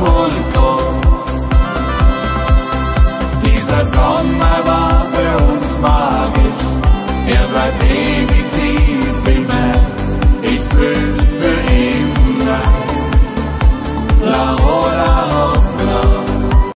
Acapulco. Dieser Sommer war für uns magisch, er bleibt ewig